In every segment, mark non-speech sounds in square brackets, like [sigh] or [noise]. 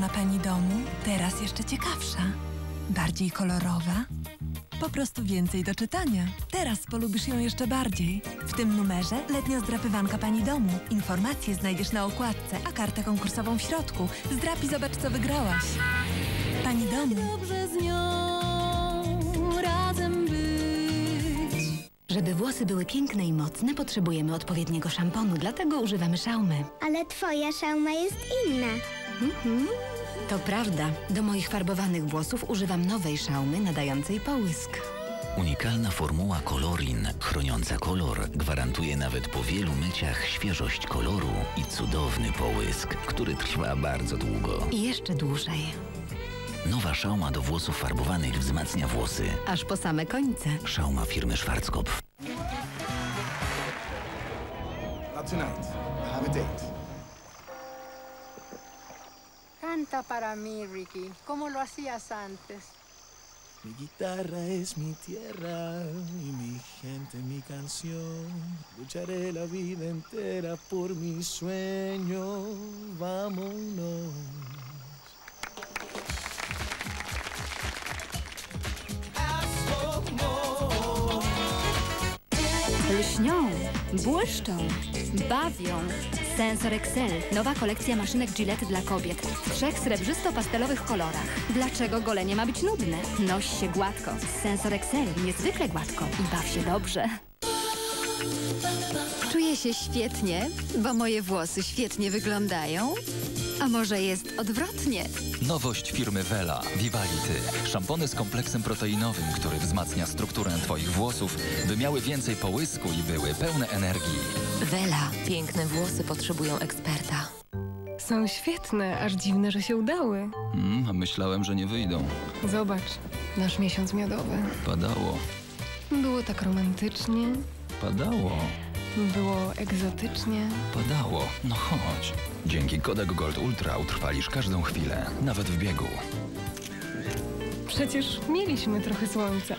ulubiona pani domu, teraz jeszcze ciekawsza. Bardziej kolorowa. Po prostu więcej do czytania. Teraz polubisz ją jeszcze bardziej. W tym numerze letnia zdrapywanka pani domu. Informacje znajdziesz na okładce, a kartę konkursową w środku. Zdrap i zobacz, co wygrałaś. Pani domu. Dobrze z nią razem być. Żeby włosy były piękne i mocne, potrzebujemy odpowiedniego szamponu, dlatego używamy szaumy. Ale twoja szauma jest inna. To prawda. Do moich farbowanych włosów używam nowej szaumy nadającej połysk. Unikalna formuła Colorin, chroniąca kolor, gwarantuje nawet po wielu myciach świeżość koloru i cudowny połysk, który trwa bardzo długo. I jeszcze dłużej. Nowa szauma do włosów farbowanych wzmacnia włosy. Aż po same końce. Szauma firmy Schwarzkopf. Not tonight. I have a date. Canta para mí, Ricky, como lo hacías antes. Mi guitarra es mi tierra y mi gente mi canción. Lucharé la vida entera por mi sueño. Vámonos. Lśnią, błyszczą, bawią. Sensor Excel. Nowa kolekcja maszynek Gillette dla kobiet. W trzech srebrzysto-pastelowych kolorach. Dlaczego golenie ma być nudne? Noś się gładko. Sensor Excel. Niezwykle gładko. I baw się dobrze. Czuję się świetnie, bo moje włosy świetnie wyglądają. A może jest odwrotnie? Nowość firmy Vela, Vivality. Szampony z kompleksem proteinowym, który wzmacnia strukturę Twoich włosów, by miały więcej połysku i były pełne energii. Wela. Piękne włosy potrzebują eksperta. Są świetne, aż dziwne, że się udały. Mm, a myślałem, że nie wyjdą. Zobacz, nasz miesiąc miodowy. Padało, Było tak romantycznie, padało, było egzotycznie. padało. No chodź. Dzięki Kodak Gold Ultra utrwalisz każdą chwilę, nawet w biegu. Przecież mieliśmy trochę słońca.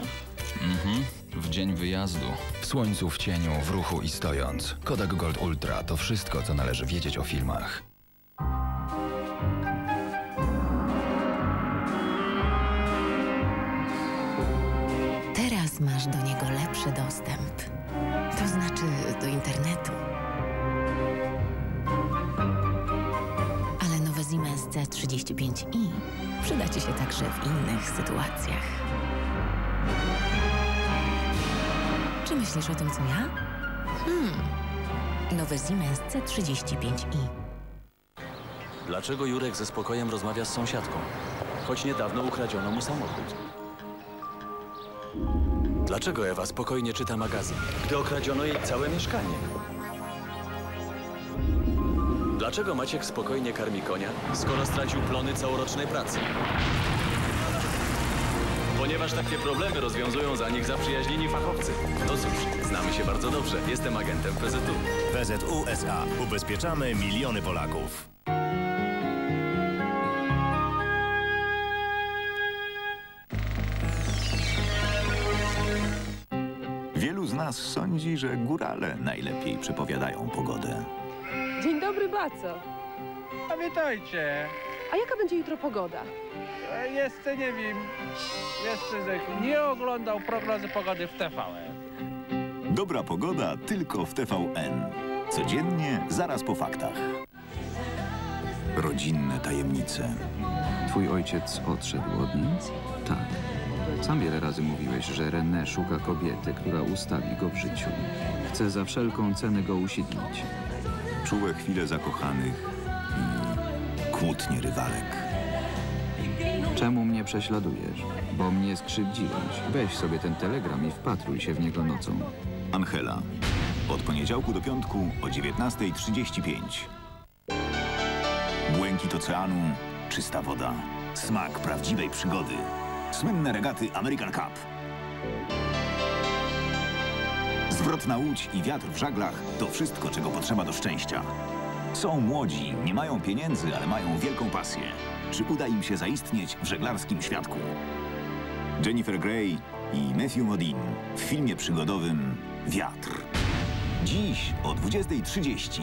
Mhm. W dzień wyjazdu. W słońcu, w cieniu, w ruchu i stojąc. Kodak Gold Ultra to wszystko, co należy wiedzieć o filmach. Teraz masz do niego lepszy dostęp. To znaczy SC35i przyda Ci się także w innych sytuacjach. Czy myślisz o tym, co ja? Hmm. Nowy Siemens C35i. Dlaczego Jurek ze spokojem rozmawia z sąsiadką? Choć niedawno ukradziono mu samochód. Dlaczego Ewa spokojnie czyta magazyn, gdy okradziono jej całe mieszkanie? Dlaczego Maciek spokojnie karmi konia, skoro stracił plony całorocznej pracy? Ponieważ takie problemy rozwiązują za nich zaprzyjaźnieni fachowcy. No cóż, znamy się bardzo dobrze. Jestem agentem PZU. PZU SA. Ubezpieczamy miliony Polaków. Wielu z nas sądzi, że górale najlepiej przepowiadają pogodę. Dzień dobry, Baco. A witajcie. A jaka będzie jutro pogoda? E, Jeszcze nie wiem. Jeszcze nie oglądał prognozy pogody w TVN. Dobra pogoda tylko w TVN. Codziennie, zaraz po faktach. Rodzinne tajemnice. Twój ojciec odszedł od niej? Tak. Sam wiele razy mówiłeś, że René szuka kobiety, która ustawi go w życiu. Chce za wszelką cenę go usiedlić. Czułe chwile zakochanych i kłótnie rywalek. Czemu mnie prześladujesz? Bo mnie skrzywdziłeś. Weź sobie ten telegram i wpatruj się w niego nocą. Angela. Od poniedziałku do piątku o 19.35. Błękit oceanu, czysta woda. Smak prawdziwej przygody. Słynne regaty American Cup. Zwrotna łódź i wiatr w żaglach to wszystko, czego potrzeba do szczęścia. Są młodzi, nie mają pieniędzy, ale mają wielką pasję. Czy uda im się zaistnieć w żeglarskim świadku? Jennifer Grey i Matthew Modine w filmie przygodowym Wiatr. Dziś o 20.30.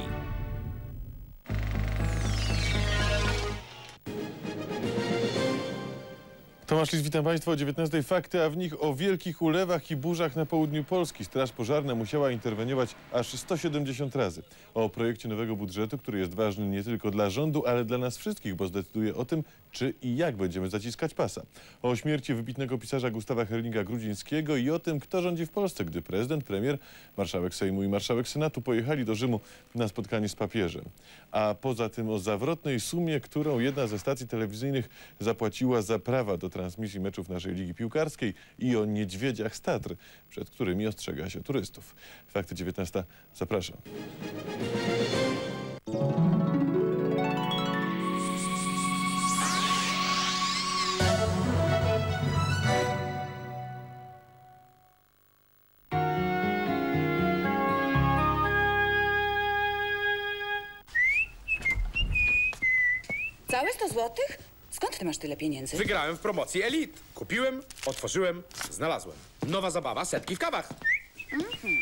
Tomasz witam Państwa o 19 fakty, a w nich o wielkich ulewach i burzach na południu Polski. Straż pożarna musiała interweniować aż 170 razy. O projekcie nowego budżetu, który jest ważny nie tylko dla rządu, ale dla nas wszystkich, bo zdecyduje o tym, czy i jak będziemy zaciskać pasa. O śmierci wybitnego pisarza Gustawa Herlinga-Grudzińskiego i o tym, kto rządzi w Polsce, gdy prezydent, premier, marszałek Sejmu i marszałek Senatu pojechali do Rzymu na spotkanie z papieżem. A poza tym o zawrotnej sumie, którą jedna ze stacji telewizyjnych zapłaciła za prawa do transmisji meczów naszej ligi piłkarskiej i o niedźwiedziach z Tatr, przed którymi ostrzega się turystów. Fakty 19. Zapraszam. Całe 100 złotych? Skąd ty masz tyle pieniędzy? Wygrałem w promocji Elite. Kupiłem, otworzyłem, znalazłem. Nowa zabawa, setki w kawach. Mhm.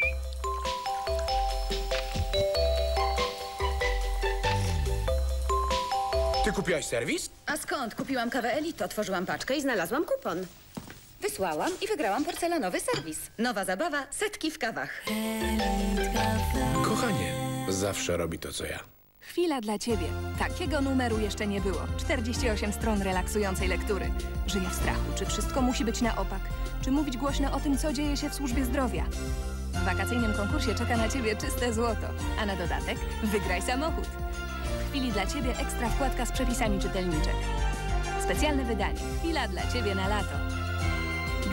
Ty kupiłaś serwis? A skąd? Kupiłam kawę Elite, otworzyłam paczkę i znalazłam kupon. Wysłałam i wygrałam porcelanowy serwis. Nowa zabawa, setki w kawach. Kochanie, zawsze robi to, co ja. Chwila dla Ciebie. Takiego numeru jeszcze nie było. 48 stron relaksującej lektury. Żyję w strachu. Czy wszystko musi być na opak? Czy mówić głośno o tym, co dzieje się w służbie zdrowia? W wakacyjnym konkursie czeka na Ciebie czyste złoto. A na dodatek wygraj samochód. W chwili dla Ciebie ekstra wkładka z przepisami czytelniczek. Specjalne wydanie. Chwila dla Ciebie na lato.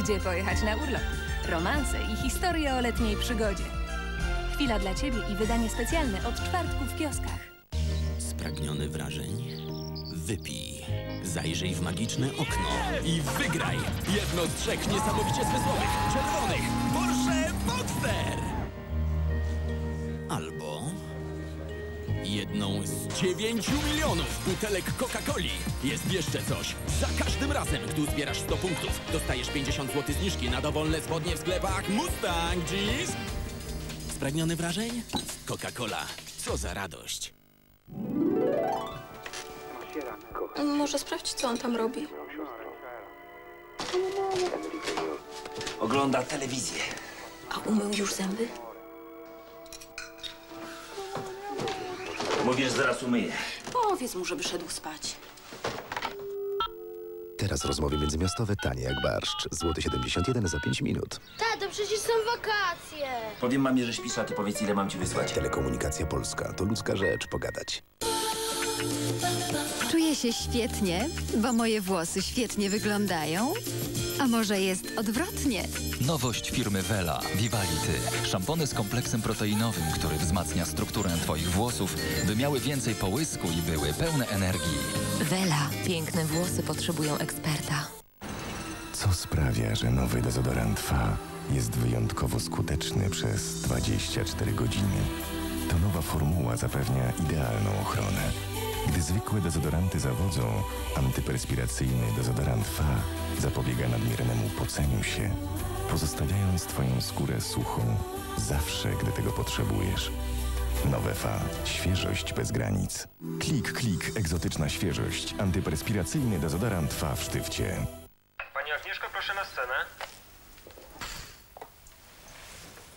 Gdzie pojechać na urlop? Romanse i historie o letniej przygodzie. Chwila dla Ciebie i wydanie specjalne od czwartku w kioskach. Spragniony wrażeń? Wypij. Zajrzyj w magiczne okno i wygraj jedno z trzech niesamowicie zmysłowych, czerwonych Porsche Boxster! Albo jedną z dziewięciu milionów butelek Coca-Coli. Jest jeszcze coś. Za każdym razem, gdy zbierasz 100 punktów, dostajesz 50 zł zniżki na dowolne spodnie w sklepach Mustang Jeans. Spragniony wrażeń? Coca-Cola. Co za radość. Może sprawdź, co on tam robi. Ogląda telewizję. A umył już zęby? Mówisz, zaraz umyję. Powiedz mu, żeby szedł spać. Teraz rozmowy międzymiastowe tanie jak barszcz. Złoty 71 za 5 minut. Tato, przecież są wakacje. Powiem mamie, że śpisz, a ty powiedz, ile mam ci wysłać. Telekomunikacja Polska to ludzka rzecz. Pogadać. Czuję się świetnie, bo moje włosy świetnie wyglądają. A może jest odwrotnie? Nowość firmy Vela, Vivality. Szampony z kompleksem proteinowym, który wzmacnia strukturę Twoich włosów, by miały więcej połysku i były pełne energii. Wela. Piękne włosy potrzebują eksperta. Co sprawia, że nowy dezodorant Fa jest wyjątkowo skuteczny przez 24 godziny? To nowa formuła zapewnia idealną ochronę. Gdy zwykłe dezodoranty zawodzą, antyperspiracyjny dezodorant Fa zapobiega nadmiernemu poceniu się, pozostawiając Twoją skórę suchą zawsze, gdy tego potrzebujesz. Nowe Fa. Świeżość bez granic. Klik, klik, egzotyczna świeżość. Antyperspiracyjny dezodorant Fa w sztywcie. Pani Agnieszka, proszę na scenę.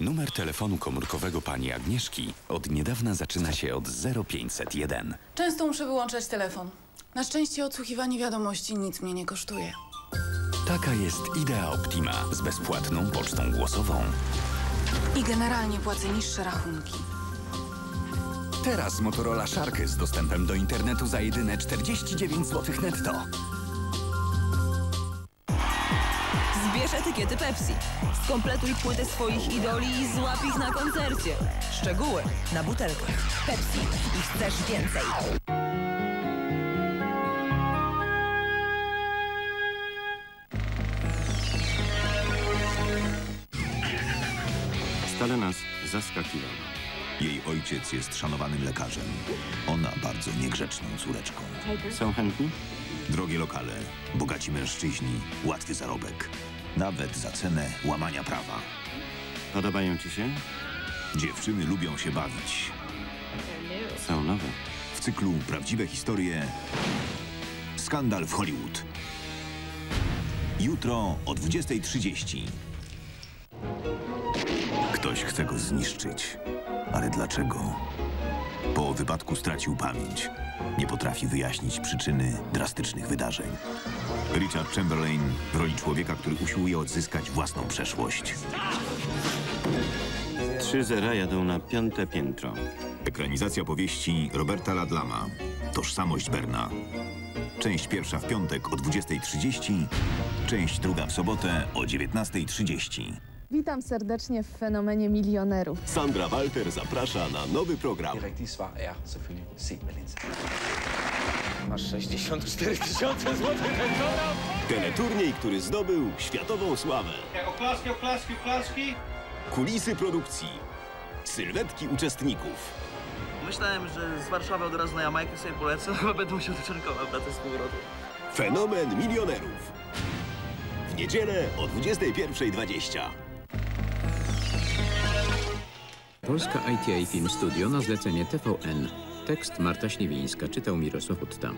Numer telefonu komórkowego pani Agnieszki od niedawna zaczyna się od 0501. Często muszę wyłączać telefon. Na szczęście odsłuchiwanie wiadomości nic mnie nie kosztuje. Taka jest Idea Optima z bezpłatną pocztą głosową. I generalnie płacę niższe rachunki. Teraz Motorola Shark z dostępem do internetu za jedyne 49 zł netto. Zbierz etykiety Pepsi. Skompletuj płytę swoich idoli i złap ich na koncercie. Szczegóły na butelkach. Pepsi. I chcesz więcej. Stale nas zaskakiwała. Jej ojciec jest szanowanym lekarzem. Ona bardzo niegrzeczną córeczką. Są chętni? Drogie lokale, bogaci mężczyźni, łatwy zarobek. Nawet za cenę łamania prawa. Podobają ci się? Dziewczyny lubią się bawić. Są nowe. W cyklu Prawdziwe historie Skandal w Hollywood. Jutro o 20.30. Ktoś chce go zniszczyć. Ale dlaczego? Po wypadku stracił pamięć. Nie potrafi wyjaśnić przyczyny drastycznych wydarzeń. Richard Chamberlain w roli człowieka, który usiłuje odzyskać własną przeszłość. Trzy zera jadą na piąte piętro. Ekranizacja powieści Roberta Ladlama. Tożsamość Berna. Część pierwsza w piątek o 20.30, część druga w sobotę o 19.30. Witam serdecznie w fenomenie milionerów. Sandra Walter zaprasza na nowy program. Masz 64 tysiące złotych Teleturniej, który zdobył światową sławę. Oklaski, oklaski, oklaski. Kulisy produkcji. Sylwetki uczestników. Myślałem, że z Warszawy od razu na Jamajkę sobie polecę, [laughs] bo będę musiał do Czarnkowa wracać z powrotu. Fenomen milionerów. W niedzielę o 21.20. Polska ITI Film Studio na zlecenie TVN. Tekst Marta Śniewińska, czytał Mirosław Utta.